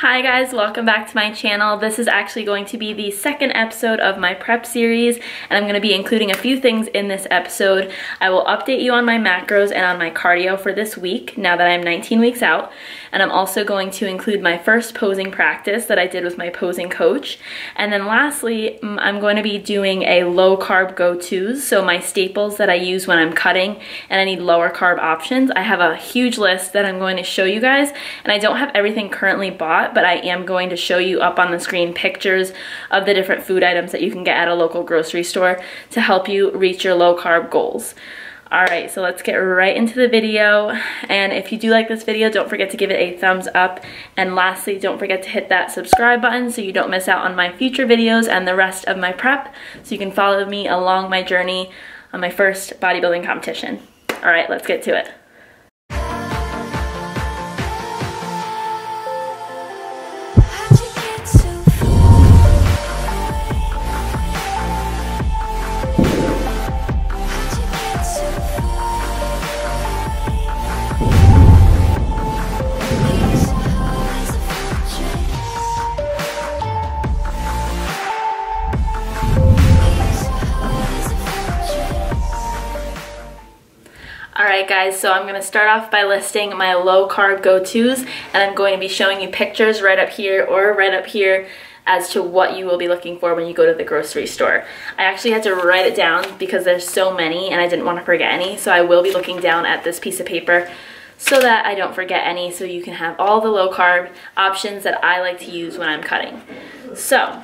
Hi guys, welcome back to my channel. This is actually going to be the second episode of my prep series and I'm going to be including a few things in this episode. I will update you on my macros and on my cardio for this week now that I'm 19 weeks out and I'm also going to include my first posing practice that I did with my posing coach. And then lastly, I'm going to be doing a low carb go-tos, so my staples that I use when I'm cutting and I need lower carb options. I have a huge list that I'm going to show you guys and I don't have everything currently bought but I am going to show you up on the screen pictures of the different food items that you can get at a local grocery store to help you reach your low carb goals. Alright, so let's get right into the video. And if you do like this video, don't forget to give it a thumbs up. And lastly, don't forget to hit that subscribe button so you don't miss out on my future videos and the rest of my prep. So you can follow me along my journey on my first bodybuilding competition. Alright, let's get to it. Guys, so I'm going to start off by listing my low carb go-tos and I'm going to be showing you pictures right up here or right up here as to what you will be looking for when you go to the grocery store. I actually had to write it down because there's so many and I didn't want to forget any, so I will be looking down at this piece of paper so that I don't forget any so you can have all the low carb options that I like to use when I'm cutting. So,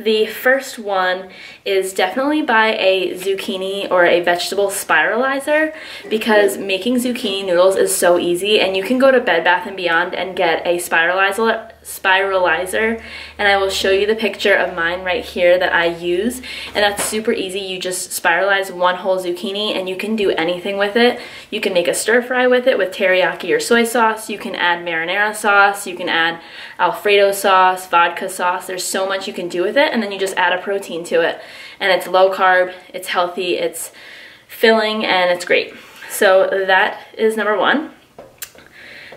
the first one is definitely buy a zucchini or a vegetable spiralizer because making zucchini noodles is so easy and you can go to Bed Bath & Beyond and get a spiralizer spiralizer and I will show you the picture of mine right here that I use. And that's super easy. You just spiralize one whole zucchini and you can do anything with it. You can make a stir fry with it with teriyaki or soy sauce. You can add marinara sauce. You can add alfredo sauce vodka sauce. There's so much you can do with it and then you just add a protein to it. And it's low carb it's healthy it's filling and it's great. So that is number one.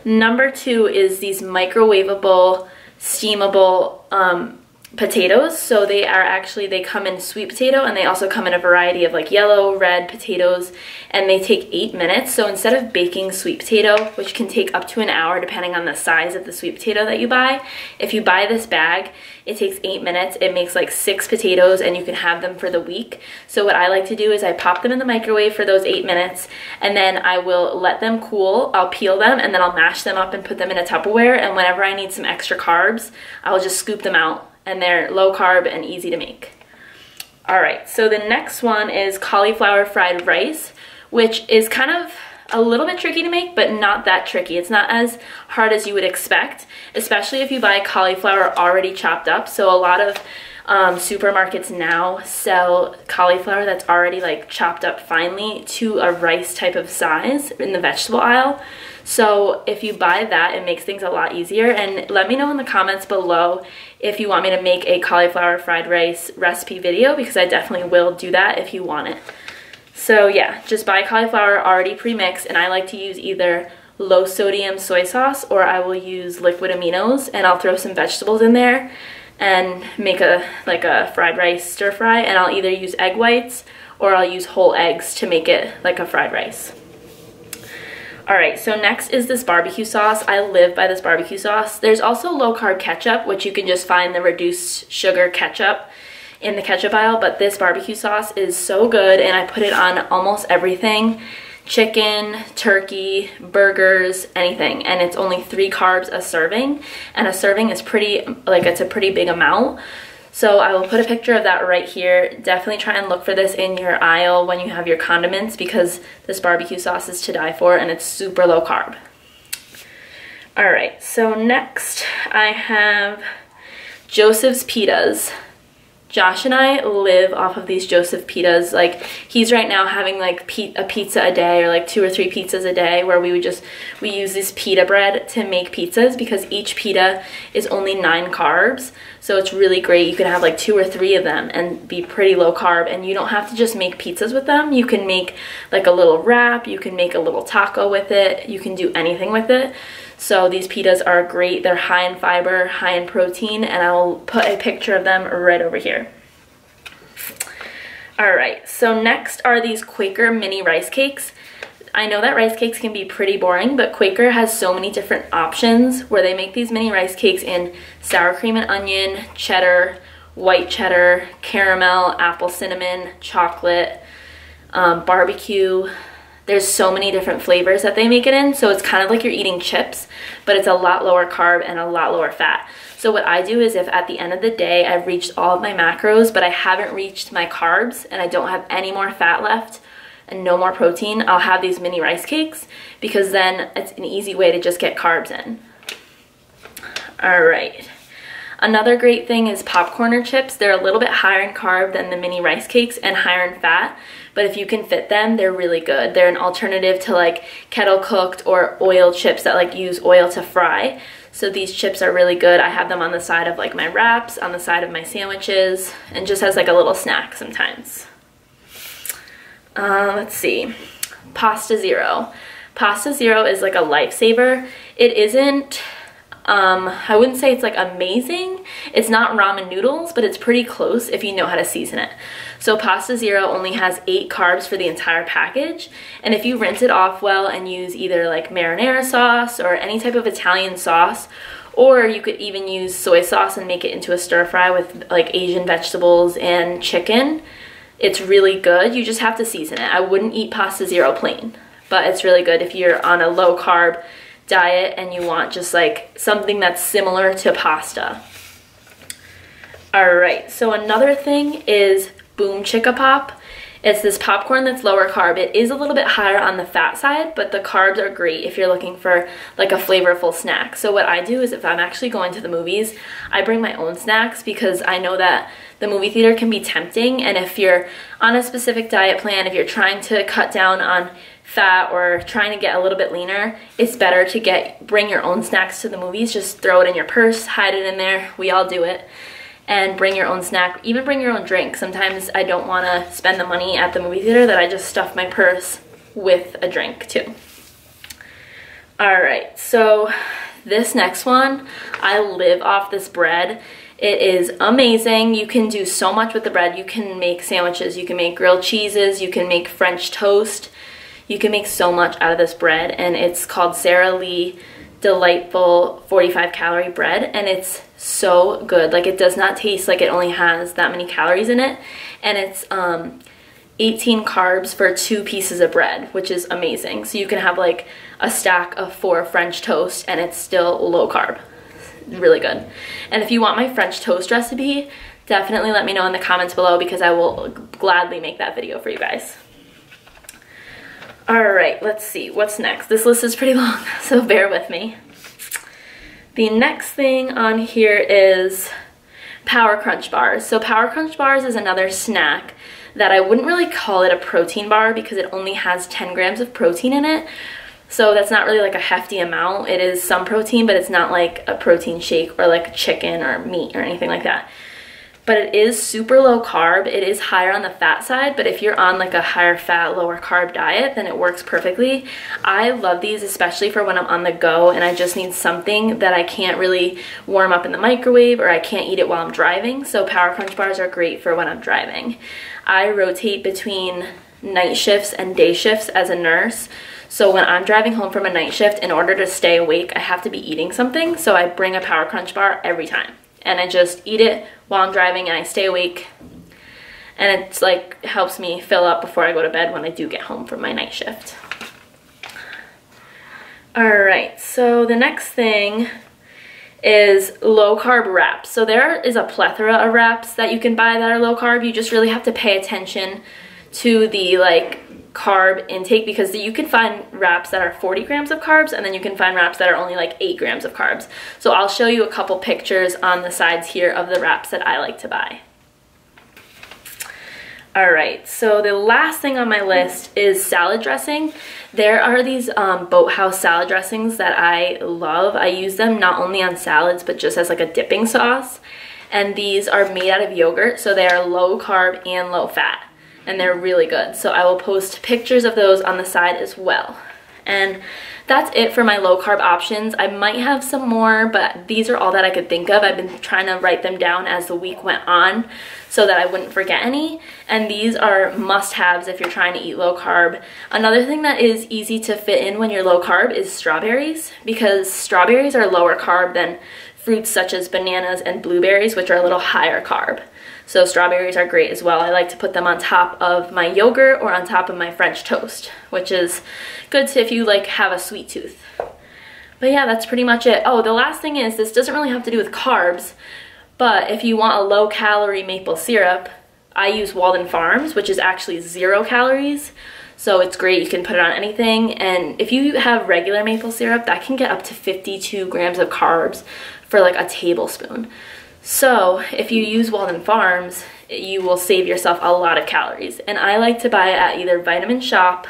Number two is these microwavable, steamable um, potatoes. So they are actually, they come in sweet potato and they also come in a variety of like yellow, red potatoes and they take eight minutes. So instead of baking sweet potato, which can take up to an hour depending on the size of the sweet potato that you buy, if you buy this bag, it takes eight minutes. It makes like six potatoes and you can have them for the week. So what I like to do is I pop them in the microwave for those eight minutes and then I will let them cool. I'll peel them and then I'll mash them up and put them in a Tupperware and whenever I need some extra carbs, I'll just scoop them out and they're low carb and easy to make. All right, so the next one is cauliflower fried rice, which is kind of a little bit tricky to make, but not that tricky. It's not as hard as you would expect, especially if you buy cauliflower already chopped up. So a lot of um, supermarkets now sell cauliflower that's already like chopped up finely to a rice type of size in the vegetable aisle. So if you buy that, it makes things a lot easier. And let me know in the comments below if you want me to make a cauliflower fried rice recipe video because I definitely will do that if you want it. So yeah, just buy cauliflower already pre-mixed and I like to use either low sodium soy sauce or I will use liquid aminos and I'll throw some vegetables in there and make a like a fried rice stir fry and I'll either use egg whites or I'll use whole eggs to make it like a fried rice. All right, so next is this barbecue sauce. I live by this barbecue sauce. There's also low carb ketchup, which you can just find the reduced sugar ketchup in the ketchup aisle, but this barbecue sauce is so good and I put it on almost everything. Chicken, turkey, burgers, anything. And it's only three carbs a serving. And a serving is pretty, like it's a pretty big amount. So I will put a picture of that right here. Definitely try and look for this in your aisle when you have your condiments because this barbecue sauce is to die for and it's super low carb. All right, so next I have Joseph's Pitas. Josh and I live off of these Joseph pitas. Like he's right now having like a pizza a day or like two or three pizzas a day where we would just, we use this pita bread to make pizzas because each pita is only nine carbs. So it's really great. You can have like two or three of them and be pretty low carb and you don't have to just make pizzas with them. You can make like a little wrap, you can make a little taco with it, you can do anything with it. So these pitas are great. They're high in fiber, high in protein, and I will put a picture of them right over here. All right, so next are these Quaker mini rice cakes. I know that rice cakes can be pretty boring, but Quaker has so many different options where they make these mini rice cakes in sour cream and onion, cheddar, white cheddar, caramel, apple cinnamon, chocolate, um, barbecue. There's so many different flavors that they make it in, so it's kind of like you're eating chips, but it's a lot lower carb and a lot lower fat. So what I do is if at the end of the day I've reached all of my macros, but I haven't reached my carbs and I don't have any more fat left, and no more protein, I'll have these mini rice cakes because then it's an easy way to just get carbs in. All right. Another great thing is popcorner chips. They're a little bit higher in carb than the mini rice cakes and higher in fat, but if you can fit them, they're really good. They're an alternative to like kettle cooked or oil chips that like use oil to fry. So these chips are really good. I have them on the side of like my wraps, on the side of my sandwiches, and just as like a little snack sometimes. Uh, let's see. Pasta Zero. Pasta Zero is like a lifesaver. It isn't, um, I wouldn't say it's like amazing. It's not ramen noodles, but it's pretty close if you know how to season it. So Pasta Zero only has eight carbs for the entire package. And if you rinse it off well and use either like marinara sauce or any type of Italian sauce, or you could even use soy sauce and make it into a stir fry with like Asian vegetables and chicken, it's really good. You just have to season it. I wouldn't eat pasta zero plain, but it's really good if you're on a low carb diet and you want just like something that's similar to pasta. All right, so another thing is Boom Chicka Pop. It's this popcorn that's lower carb. It is a little bit higher on the fat side, but the carbs are great if you're looking for like a flavorful snack. So what I do is if I'm actually going to the movies, I bring my own snacks because I know that the movie theater can be tempting and if you're on a specific diet plan, if you're trying to cut down on fat or trying to get a little bit leaner, it's better to get bring your own snacks to the movies. Just throw it in your purse, hide it in there. We all do it and bring your own snack, even bring your own drink. Sometimes I don't want to spend the money at the movie theater that I just stuff my purse with a drink too. All right, so this next one, I live off this bread. It is amazing. You can do so much with the bread. You can make sandwiches, you can make grilled cheeses, you can make French toast. You can make so much out of this bread and it's called Sara Lee delightful 45 calorie bread and it's so good. Like it does not taste like it only has that many calories in it and it's um 18 carbs for two pieces of bread which is amazing. So you can have like a stack of four french toast and it's still low carb. Really good. And if you want my french toast recipe definitely let me know in the comments below because i will gladly make that video for you guys all right, let's see, what's next? This list is pretty long, so bear with me. The next thing on here is Power Crunch bars. So Power Crunch bars is another snack that I wouldn't really call it a protein bar because it only has 10 grams of protein in it. So that's not really like a hefty amount. It is some protein, but it's not like a protein shake or like chicken or meat or anything like that but it is super low carb. It is higher on the fat side, but if you're on like a higher fat, lower carb diet, then it works perfectly. I love these, especially for when I'm on the go and I just need something that I can't really warm up in the microwave or I can't eat it while I'm driving. So Power Crunch bars are great for when I'm driving. I rotate between night shifts and day shifts as a nurse. So when I'm driving home from a night shift, in order to stay awake, I have to be eating something. So I bring a Power Crunch bar every time and I just eat it while I'm driving and I stay awake and it's like helps me fill up before I go to bed when I do get home from my night shift. All right, so the next thing is low carb wraps. So there is a plethora of wraps that you can buy that are low carb. You just really have to pay attention to the like carb intake because you can find wraps that are 40 grams of carbs and then you can find wraps that are only like 8 grams of carbs. So I'll show you a couple pictures on the sides here of the wraps that I like to buy. Alright, so the last thing on my list is salad dressing. There are these um, Bolthouse salad dressings that I love. I use them not only on salads but just as like a dipping sauce. And these are made out of yogurt, so they are low carb and low fat and they're really good. So I will post pictures of those on the side as well. And that's it for my low carb options. I might have some more, but these are all that I could think of. I've been trying to write them down as the week went on so that I wouldn't forget any. And these are must-haves if you're trying to eat low carb. Another thing that is easy to fit in when you're low carb is strawberries because strawberries are lower carb than fruits such as bananas and blueberries, which are a little higher carb. So strawberries are great as well. I like to put them on top of my yogurt or on top of my French toast, which is good if you like have a sweet tooth. But yeah, that's pretty much it. Oh, the last thing is this doesn't really have to do with carbs, but if you want a low calorie maple syrup, I use Walden Farms, which is actually zero calories. So it's great, you can put it on anything. And if you have regular maple syrup, that can get up to 52 grams of carbs for like a tablespoon. So if you use Walden Farms, you will save yourself a lot of calories. And I like to buy it at either Vitamin Shoppe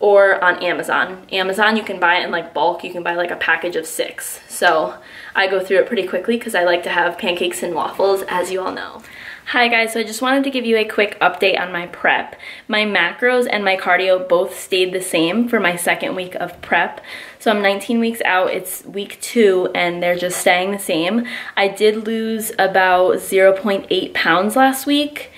or on Amazon. Amazon, you can buy it in like bulk. You can buy like a package of six. So I go through it pretty quickly because I like to have pancakes and waffles, as you all know. Hi guys, so I just wanted to give you a quick update on my prep. My macros and my cardio both stayed the same for my second week of prep. So I'm 19 weeks out, it's week two, and they're just staying the same. I did lose about 0.8 pounds last week,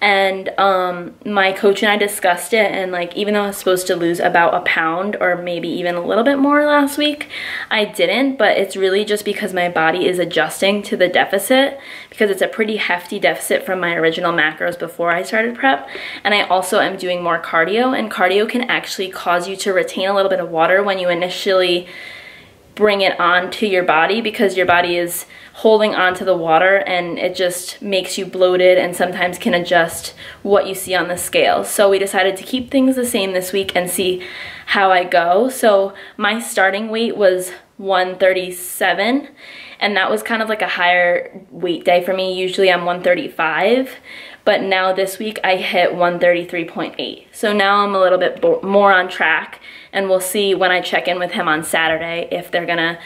and um, my coach and I discussed it and like even though I was supposed to lose about a pound or maybe even a little bit more last week I didn't. But it's really just because my body is adjusting to the deficit because it's a pretty hefty deficit from my original macros before I started prep. And I also am doing more cardio and cardio can actually cause you to retain a little bit of water when you initially bring it on to your body because your body is holding onto the water and it just makes you bloated and sometimes can adjust what you see on the scale. So we decided to keep things the same this week and see how I go. So my starting weight was 137 and that was kind of like a higher weight day for me. Usually I'm 135 but now this week I hit 133.8. So now I'm a little bit more on track and we'll see when I check in with him on Saturday if they're gonna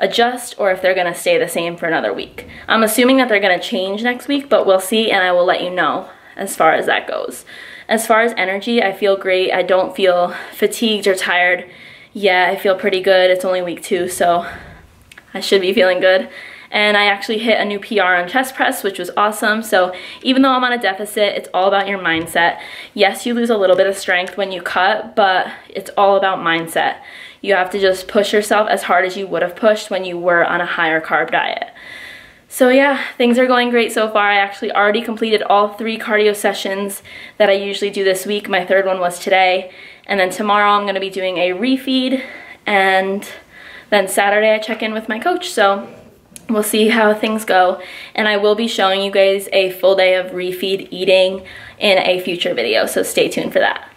adjust or if they're gonna stay the same for another week. I'm assuming that they're gonna change next week, but we'll see and I will let you know as far as that goes. As far as energy, I feel great. I don't feel fatigued or tired. Yeah, I feel pretty good. It's only week two, so I should be feeling good and I actually hit a new PR on chest press, which was awesome. So even though I'm on a deficit, it's all about your mindset. Yes, you lose a little bit of strength when you cut, but it's all about mindset. You have to just push yourself as hard as you would have pushed when you were on a higher carb diet. So yeah, things are going great so far. I actually already completed all three cardio sessions that I usually do this week. My third one was today. And then tomorrow I'm gonna be doing a refeed and then Saturday I check in with my coach. So we'll see how things go and I will be showing you guys a full day of refeed eating in a future video so stay tuned for that.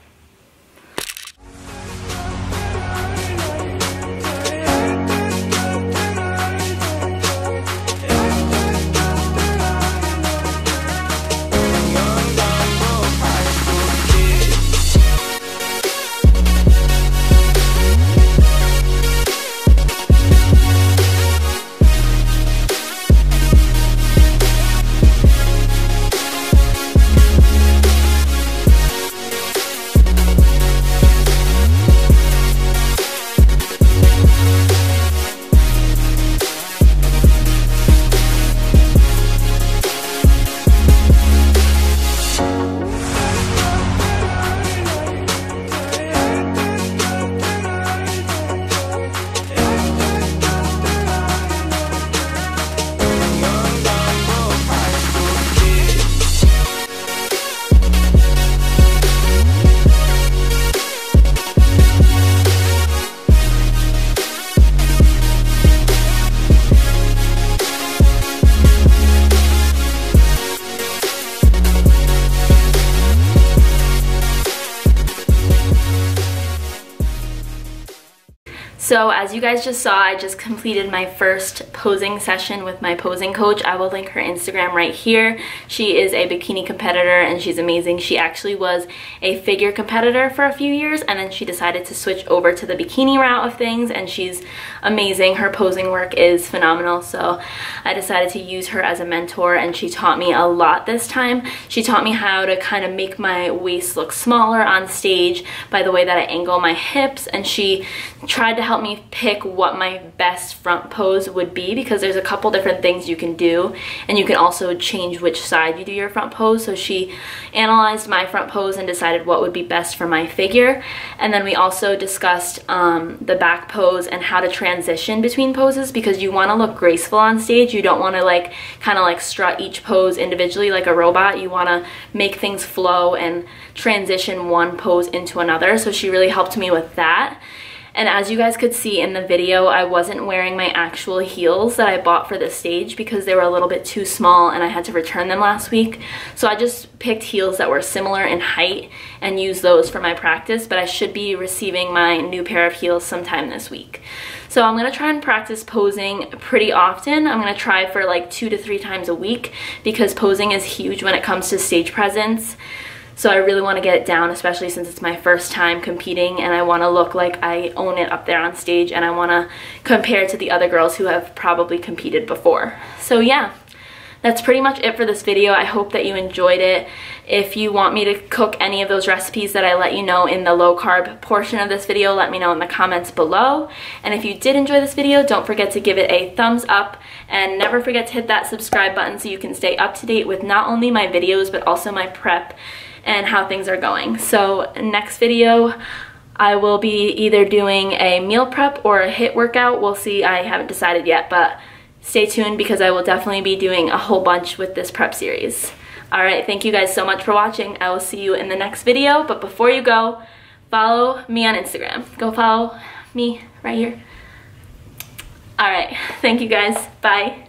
So as you guys just saw, I just completed my first posing session with my posing coach. I will link her Instagram right here. She is a bikini competitor and she's amazing. She actually was a figure competitor for a few years and then she decided to switch over to the bikini route of things and she's amazing. Her posing work is phenomenal. So I decided to use her as a mentor and she taught me a lot this time. She taught me how to kind of make my waist look smaller on stage by the way that I angle my hips and she tried to help me pick what my best front pose would be because there's a couple different things you can do and you can also change which side you do your front pose. So she analyzed my front pose and decided what would be best for my figure. And then we also discussed um, the back pose and how to transition between poses because you want to look graceful on stage. You don't want to like kind of like strut each pose individually like a robot. You want to make things flow and transition one pose into another. So she really helped me with that. And as you guys could see in the video, I wasn't wearing my actual heels that I bought for this stage because they were a little bit too small and I had to return them last week. So I just picked heels that were similar in height and used those for my practice, but I should be receiving my new pair of heels sometime this week. So I'm gonna try and practice posing pretty often. I'm gonna try for like two to three times a week because posing is huge when it comes to stage presence. So I really want to get it down, especially since it's my first time competing and I want to look like I own it up there on stage and I want to compare to the other girls who have probably competed before. So yeah, that's pretty much it for this video. I hope that you enjoyed it. If you want me to cook any of those recipes that I let you know in the low carb portion of this video, let me know in the comments below. And if you did enjoy this video, don't forget to give it a thumbs up and never forget to hit that subscribe button so you can stay up to date with not only my videos but also my prep and how things are going. So next video, I will be either doing a meal prep or a HIIT workout. We'll see, I haven't decided yet, but stay tuned because I will definitely be doing a whole bunch with this prep series. Alright, thank you guys so much for watching. I will see you in the next video, but before you go, follow me on Instagram. Go follow me right here. Alright, thank you guys. Bye.